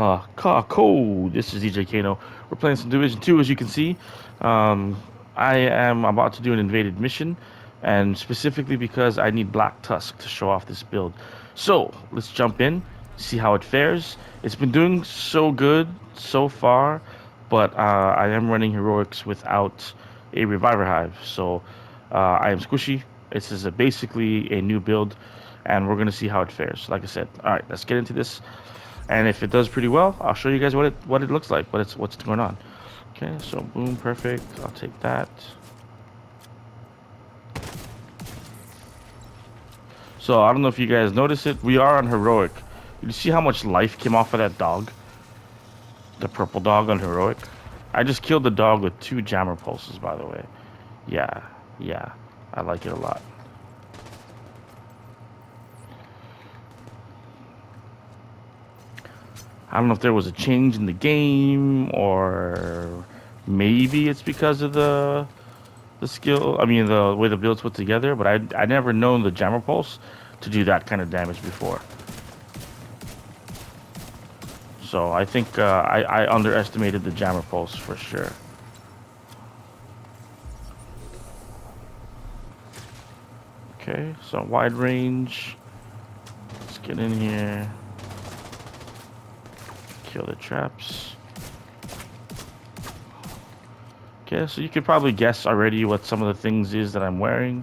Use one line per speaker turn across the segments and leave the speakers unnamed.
Uh, code. This is DJ Kano. We're playing some Division 2, as you can see. Um, I am about to do an invaded mission, and specifically because I need Black Tusk to show off this build. So, let's jump in, see how it fares. It's been doing so good so far, but uh, I am running Heroics without a Reviver Hive. So, uh, I am Squishy. This is a, basically a new build, and we're going to see how it fares. Like I said, alright, let's get into this. And if it does pretty well, I'll show you guys what it what it looks like, what it's what's going on. Okay, so boom, perfect. I'll take that. So I don't know if you guys notice it. We are on heroic. You see how much life came off of that dog? The purple dog on heroic. I just killed the dog with two jammer pulses, by the way. Yeah, yeah, I like it a lot. I don't know if there was a change in the game or maybe it's because of the the skill. I mean, the way the build's put together. But I I never known the jammer pulse to do that kind of damage before. So I think uh, I I underestimated the jammer pulse for sure. Okay, so wide range. Let's get in here. Kill the traps. Okay, so you could probably guess already what some of the things is that I'm wearing.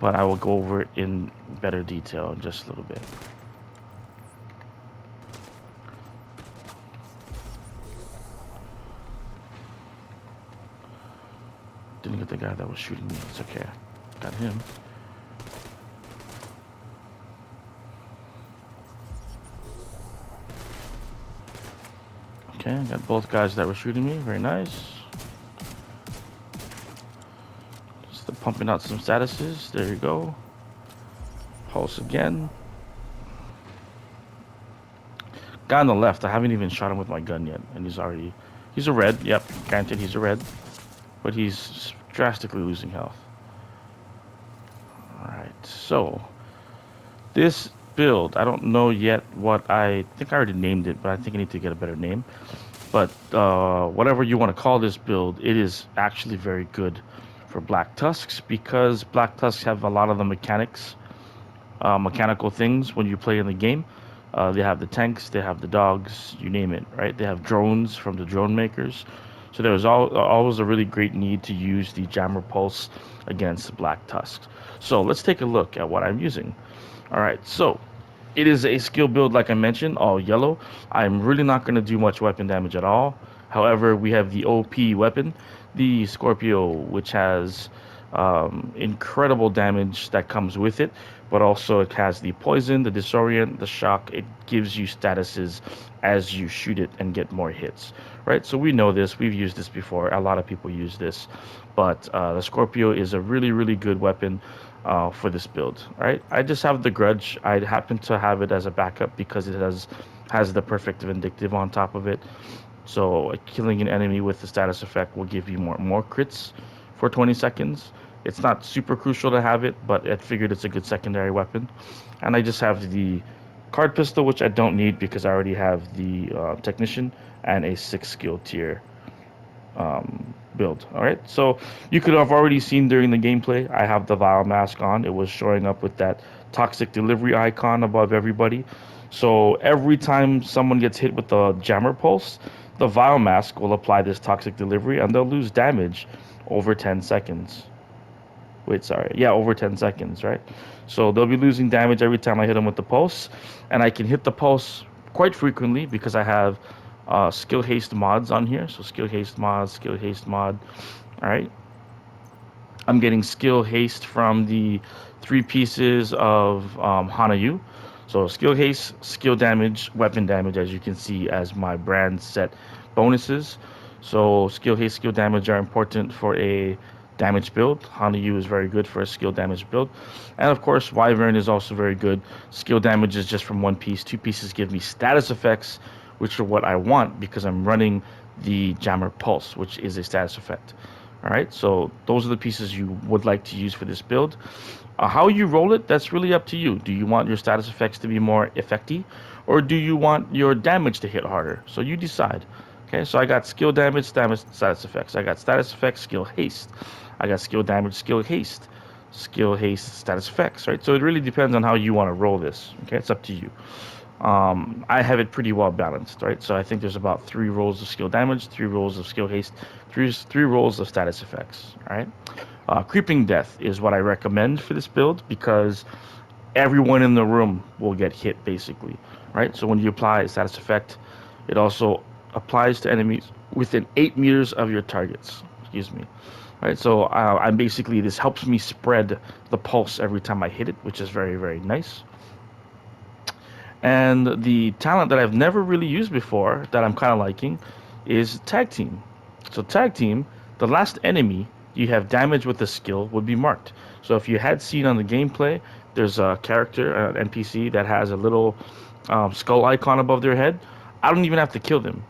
But I will go over it in better detail in just a little bit. Didn't get the guy that was shooting me. It's okay. Got him. Okay, got both guys that were shooting me. Very nice. Just pumping out some statuses. There you go. Pulse again. Guy on the left, I haven't even shot him with my gun yet. And he's already... He's a red. Yep, granted he's a red. But he's drastically losing health. Alright, so... This build. I don't know yet what I think I already named it, but I think I need to get a better name. But uh, whatever you want to call this build, it is actually very good for Black Tusks because Black Tusks have a lot of the mechanics, uh, mechanical things when you play in the game. Uh, they have the tanks, they have the dogs, you name it, right? They have drones from the drone makers. So there was always a really great need to use the Jammer Pulse against Black Tusks. So let's take a look at what I'm using. All right, so it is a skill build, like I mentioned, all yellow. I'm really not going to do much weapon damage at all. However, we have the OP weapon, the Scorpio, which has um, incredible damage that comes with it, but also it has the poison, the disorient, the shock. It gives you statuses as you shoot it and get more hits, right? So we know this. We've used this before. A lot of people use this, but uh, the Scorpio is a really, really good weapon uh, for this build, right? I just have the Grudge. I happen to have it as a backup because it has has the perfect vindictive on top of it. So killing an enemy with the status effect will give you more more crits for 20 seconds. It's not super crucial to have it, but I figured it's a good secondary weapon. And I just have the card pistol, which I don't need because I already have the uh, technician and a six skill tier um, build. All right, so you could have already seen during the gameplay, I have the Vile Mask on. It was showing up with that toxic delivery icon above everybody. So every time someone gets hit with the Jammer Pulse, the Vile Mask will apply this toxic delivery and they'll lose damage over 10 seconds. Wait, sorry. Yeah, over 10 seconds, right? So they'll be losing damage every time I hit them with the pulse. And I can hit the pulse quite frequently because I have uh, skill haste mods on here. So skill haste mod, skill haste mod. All right. I'm getting skill haste from the three pieces of um, Hana-U. So skill haste, skill damage, weapon damage, as you can see as my brand set bonuses. So skill haste, skill damage are important for a damage build. Hana-U is very good for a skill damage build. And of course, Wyvern is also very good. Skill damage is just from one piece. Two pieces give me status effects which are what I want because I'm running the Jammer Pulse, which is a status effect. All right, so those are the pieces you would like to use for this build. Uh, how you roll it, that's really up to you. Do you want your status effects to be more effective, or do you want your damage to hit harder? So you decide. Okay, so I got skill damage, damage, status effects. I got status effects, skill haste. I got skill damage, skill haste, skill haste, status effects, right? So it really depends on how you want to roll this. Okay, it's up to you. Um, I have it pretty well balanced, right? So I think there's about three rolls of skill damage, three rolls of skill haste, three three rolls of status effects. right? Uh, creeping death is what I recommend for this build because everyone in the room will get hit basically, right? So when you apply a status effect, it also applies to enemies within eight meters of your targets. Excuse me. Right, so uh, I'm basically this helps me spread the pulse every time I hit it, which is very very nice. And the talent that I've never really used before that I'm kind of liking is tag team. So tag team, the last enemy you have damage with the skill would be marked. So if you had seen on the gameplay, there's a character, an NPC that has a little um, skull icon above their head. I don't even have to kill them.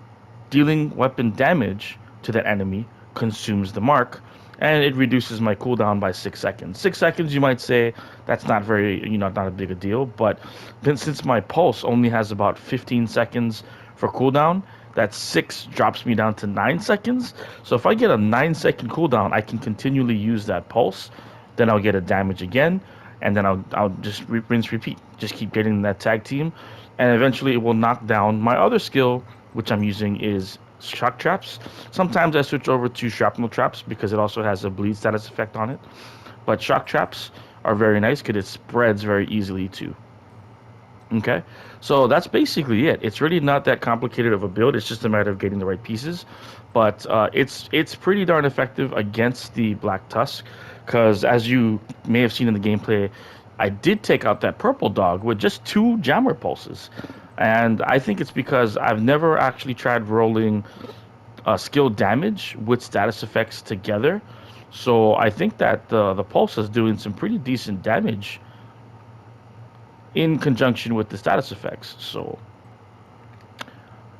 Dealing weapon damage to that enemy consumes the mark, and it reduces my cooldown by six seconds. Six seconds, you might say, that's not very, you know, not a big a deal. But then since my pulse only has about 15 seconds for cooldown, that six drops me down to nine seconds. So if I get a nine second cooldown, I can continually use that pulse. Then I'll get a damage again, and then I'll I'll just rinse repeat. Just keep getting that tag team, and eventually it will knock down my other skill, which I'm using is shock traps. Sometimes I switch over to shrapnel traps because it also has a bleed status effect on it. But shock traps are very nice because it spreads very easily too. Okay, so that's basically it. It's really not that complicated of a build. It's just a matter of getting the right pieces. But uh, it's it's pretty darn effective against the Black Tusk, because as you may have seen in the gameplay, I did take out that purple dog with just two jammer pulses. And I think it's because I've never actually tried rolling uh, skill damage with status effects together. So I think that the, the pulse is doing some pretty decent damage in conjunction with the status effects. So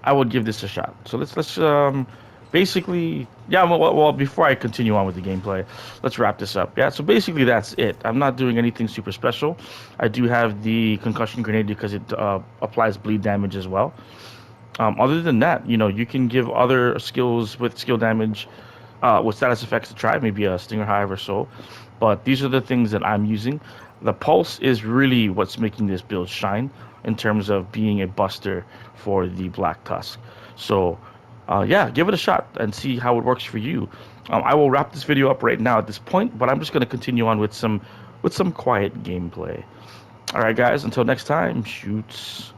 I would give this a shot. So let's let's um, basically yeah. Well, well, before I continue on with the gameplay, let's wrap this up. Yeah. So basically that's it. I'm not doing anything super special. I do have the concussion grenade because it uh, applies bleed damage as well. Um, other than that, you know, you can give other skills with skill damage, uh, with status effects to try, maybe a Stinger Hive or so. But these are the things that I'm using the pulse is really what's making this build shine in terms of being a buster for the black tusk so uh, yeah give it a shot and see how it works for you. Um, i will wrap this video up right now at this point but i'm just going to continue on with some with some quiet gameplay. All right guys until next time shoots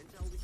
intel